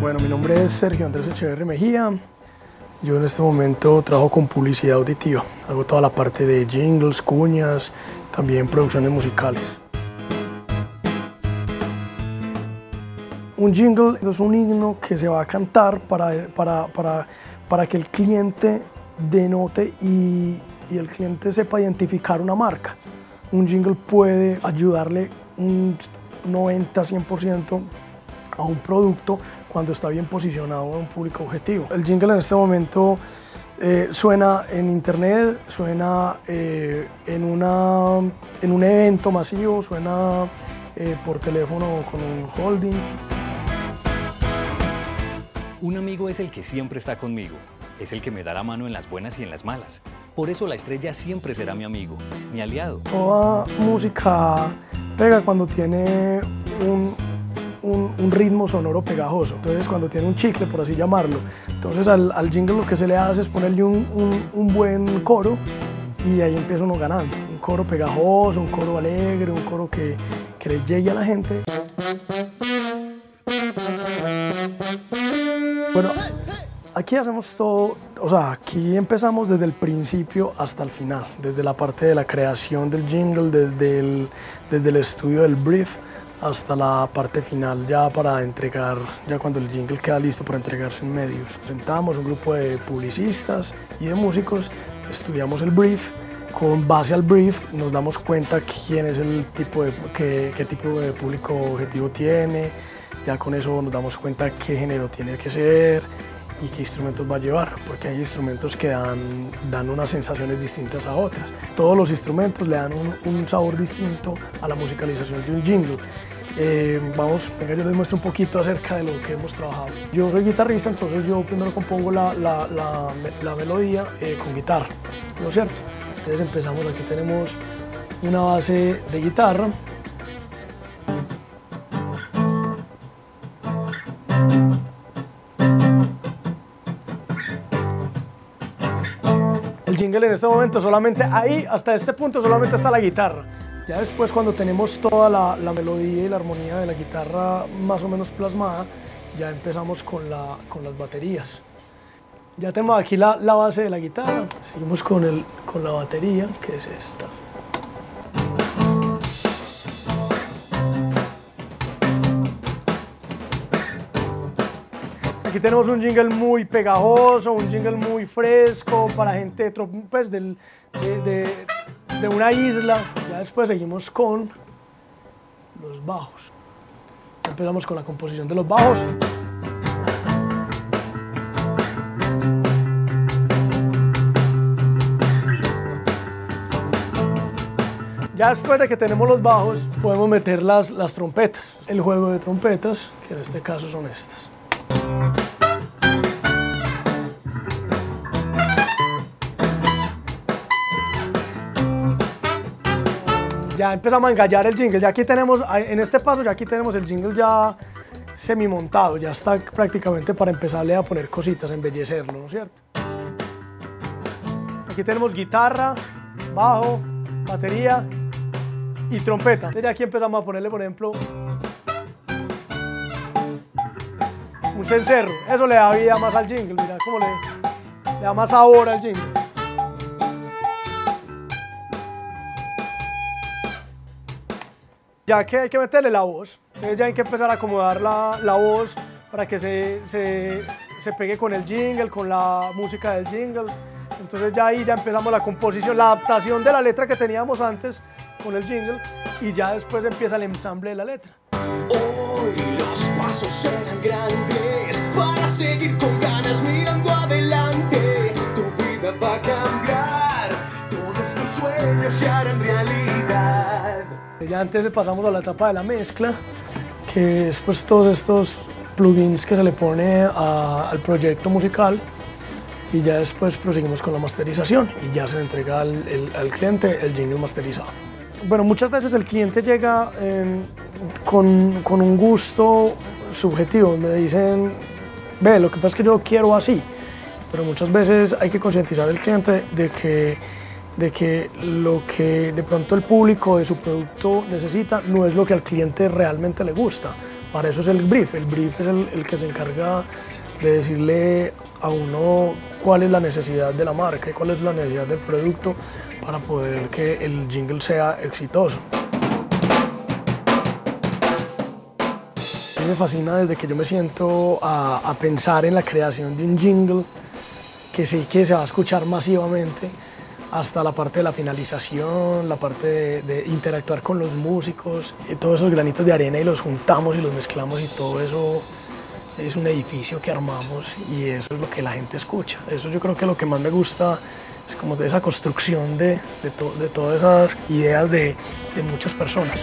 Bueno, mi nombre es Sergio Andrés Echeverri Mejía. Yo en este momento trabajo con publicidad auditiva. Hago toda la parte de jingles, cuñas, también producciones musicales. Un jingle es un himno que se va a cantar para, para, para, para que el cliente denote y, y el cliente sepa identificar una marca. Un jingle puede ayudarle un 90-100% a un producto cuando está bien posicionado en un público objetivo. El jingle en este momento eh, suena en internet, suena eh, en, una, en un evento masivo, suena eh, por teléfono con un holding. Un amigo es el que siempre está conmigo, es el que me da la mano en las buenas y en las malas. Por eso la estrella siempre será mi amigo, mi aliado. Toda música pega cuando tiene un, un, ritmo sonoro pegajoso. Entonces cuando tiene un chicle, por así llamarlo. Entonces al, jingle lo que se le hace es ponerle un, un, un, buen coro y ahí empieza uno ganando. Un coro pegajoso, un coro alegre, un coro que, que le llegue a la gente. Bueno, aquí hacemos todo, o sea, aquí empezamos desde el principio hasta el final, desde la parte de la creación del jingle, desde el, desde el estudio del brief hasta la parte final ya para entregar, ya cuando el jingle queda listo para entregarse en medios. Sentamos un grupo de publicistas y de músicos, estudiamos el brief, con base al brief nos damos cuenta quién es el tipo de, qué, qué tipo de público objetivo tiene, ya con eso nos damos cuenta qué género tiene que ser y qué instrumentos va a llevar, porque hay instrumentos que dan, dan unas sensaciones distintas a otras. Todos los instrumentos le dan un, sabor distinto a la musicalización de un jingle. Eh, vamos, venga, yo les muestro un poquito acerca de lo que hemos trabajado. Yo soy guitarrista, entonces yo primero compongo la, la, la, la melodía eh, con guitarra, ¿no es cierto? Entonces empezamos, aquí tenemos una base de guitarra, El jingle en este momento solamente ahí, hasta este punto solamente está la guitarra. Ya después cuando tenemos toda la, la, melodía y la armonía de la guitarra más o menos plasmada, ya empezamos con, la, con las baterías. Ya tenemos aquí la, la, base de la guitarra, seguimos con, el, con la batería, que es esta. Aquí tenemos un jingle muy pegajoso, un jingle muy fresco para gente pues, del, de, de, de una isla. Ya después seguimos con los bajos. Empezamos con la composición de los bajos. Ya después de que tenemos los bajos, podemos meter las, las trompetas. El juego de trompetas, que en este caso son estas. Ya empezamos a engallar el jingle. Ya aquí tenemos, en este paso, ya aquí tenemos el jingle ya semi montado, ya está prácticamente para empezarle a poner cositas, a embellecerlo, ¿no es cierto? Aquí tenemos guitarra, bajo, batería y trompeta. Ya aquí empezamos a ponerle, por ejemplo, un cencerro. Eso le da vida más al jingle, mira cómo le da más sabor al jingle. Ya que hay que meterle la voz, entonces ya hay que empezar a acomodar la, la voz para que se, se, se, pegue con el jingle, con la música del jingle. Entonces ya ahí ya empezamos la composición, la adaptación de la letra que teníamos antes con el jingle y ya después empieza el ensamble de la letra. Hoy los pasos serán grandes para seguir con Ya antes pasamos a la etapa de la mezcla, que es pues todos estos plugins que se le pone a, al proyecto musical y ya después proseguimos con la masterización y ya se le entrega al, el, al cliente el jingle masterizado. Bueno, muchas veces el cliente llega eh, con, con, un gusto subjetivo, me dicen, ve, lo que pasa es que yo quiero así. pero muchas veces hay que concientizar al cliente de que, de que lo que de pronto el público de su producto necesita no es lo que al cliente realmente le gusta. Para eso es el brief, el brief es el, el que se encarga de decirle a uno cuál es la necesidad de la marca y cuál es la necesidad del producto para poder que el jingle sea exitoso. A mí me fascina desde que yo me siento a, a pensar en la creación de un jingle que sí que se va a escuchar masivamente hasta la parte de la finalización, la parte de, de, interactuar con los músicos, todos esos granitos de arena y los juntamos y los mezclamos y todo eso es un edificio que armamos y eso es lo que la gente escucha. Eso yo creo que lo que más me gusta es como de esa construcción de, de, to, de todas esas ideas de, de muchas personas.